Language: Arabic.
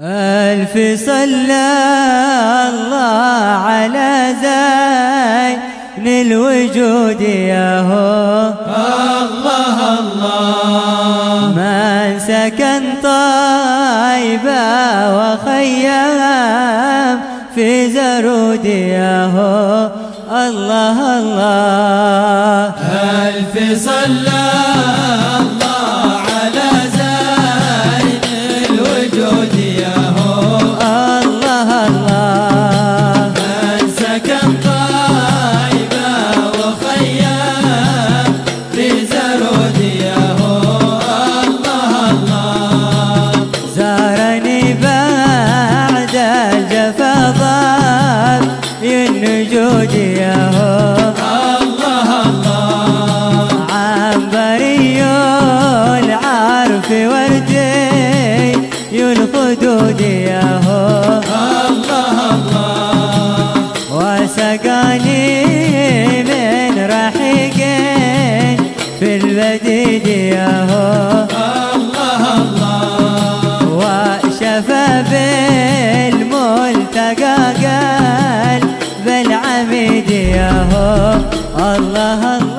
ألف صلى الله على زين الوجود يا هو. الله الله. من سكن طيبة وخيام في زرود يا هو. الله الله. ألف صلى ضاب النجود يا هو. الله الله عنبري العرف وردي الخدود يا هو. الله الله وسقاني من رحيق في البديد يا هو. الله الله وشفى بالملتقى قال بالعميد يا هو الله الله.